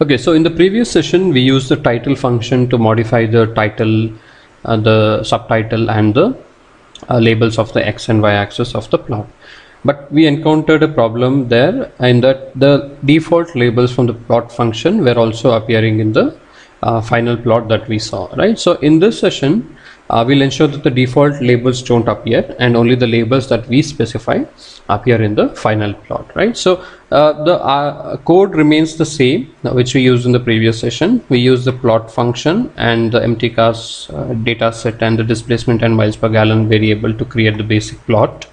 Okay, so in the previous session, we used the title function to modify the title, uh, the subtitle and the uh, labels of the X and Y axis of the plot. But we encountered a problem there in that the default labels from the plot function were also appearing in the uh, final plot that we saw, right? So in this session, uh, we'll ensure that the default labels don't appear and only the labels that we specify appear in the final plot right? So uh, the uh, code remains the same uh, which we used in the previous session. We use the plot function and the mtcars uh, data set and the displacement and miles per gallon variable to create the basic plot.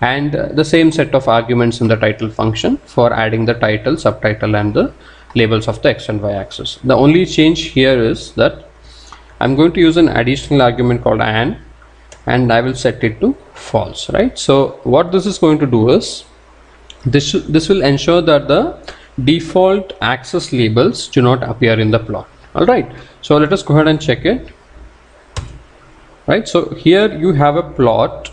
And uh, the same set of arguments in the title function for adding the title subtitle and the labels of the x and y axis. The only change here is that I'm going to use an additional argument called ann and I will set it to false right? So what this is going to do is this this will ensure that the default axis labels do not appear in the plot. All right. So let us go ahead and check it. Right? So here you have a plot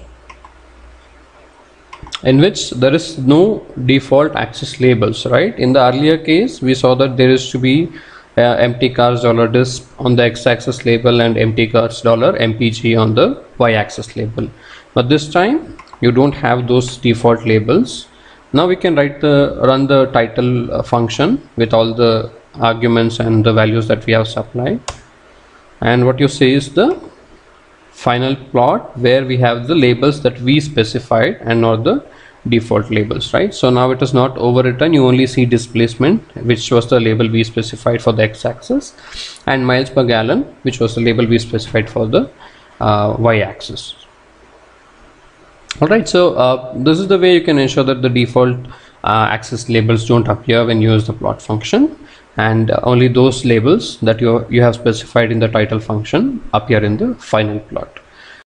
in which there is no default axis labels right? In the earlier case we saw that there is to be uh, mtcars dollar disp on the x-axis label and mtcars dollar mpg on the y-axis label. But this time you don't have those default labels. Now we can write the run the title uh, function with all the arguments and the values that we have supplied. And what you see is the final plot where we have the labels that we specified and not the default labels right? So now it is not overwritten. You only see displacement which was the label we specified for the x-axis and miles per gallon which was the label we specified for the uh, y-axis. All right so uh, this is the way you can ensure that the default uh, axis labels don't appear when you use the plot function and only those labels that you you have specified in the title function appear in the final plot